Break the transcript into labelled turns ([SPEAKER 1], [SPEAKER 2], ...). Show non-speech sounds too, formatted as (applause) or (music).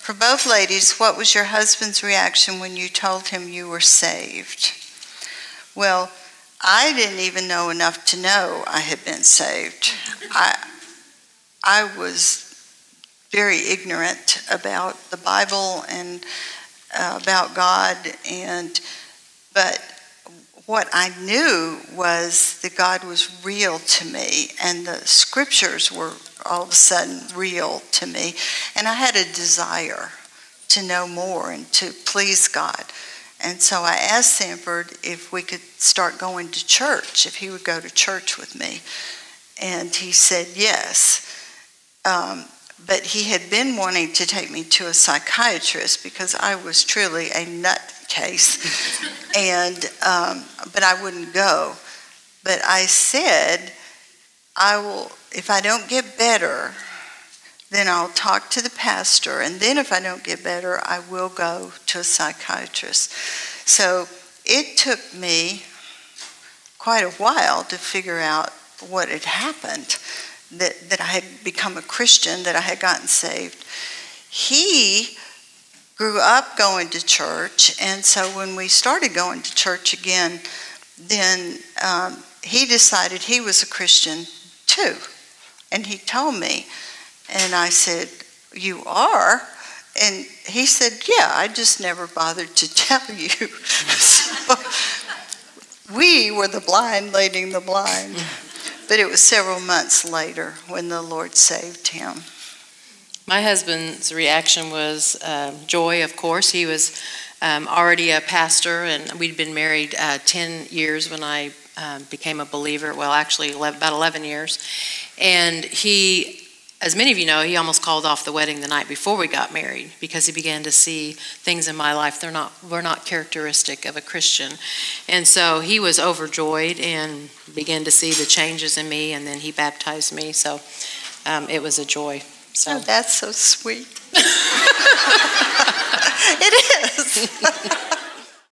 [SPEAKER 1] For both ladies, what was your husband's reaction when you told him you were saved? Well, I didn't even know enough to know I had been saved. I, I was very ignorant about the Bible and uh, about God, and but what I knew was that God was real to me, and the scriptures were all of a sudden real to me, and I had a desire to know more and to please God. And so I asked Sanford if we could start going to church, if he would go to church with me. And he said yes. Um, but he had been wanting to take me to a psychiatrist because I was truly a nut case. and, um, but I wouldn't go. But I said, I will, if I don't get better, then I'll talk to the pastor, and then if I don't get better, I will go to a psychiatrist. So it took me quite a while to figure out what had happened, that, that I had become a Christian, that I had gotten saved. He grew up going to church, and so when we started going to church again, then um, he decided he was a Christian too. And he told me, and I said, You are? And he said, Yeah, I just never bothered to (laughs) tell you. so we were the blind leading the blind. But it was several months later when the Lord saved him.
[SPEAKER 2] My husband's reaction was uh, joy, of course. He was um, already a pastor, and we'd been married uh, 10 years when I um, became a believer. Well, actually, about 11 years. And he as many of you know, he almost called off the wedding the night before we got married because he began to see things in my life they're not were not characteristic of a Christian. And so he was overjoyed and began to see the changes in me and then he baptized me. So um, it was a joy. So
[SPEAKER 1] oh, that's so sweet. (laughs) (laughs) it is. (laughs)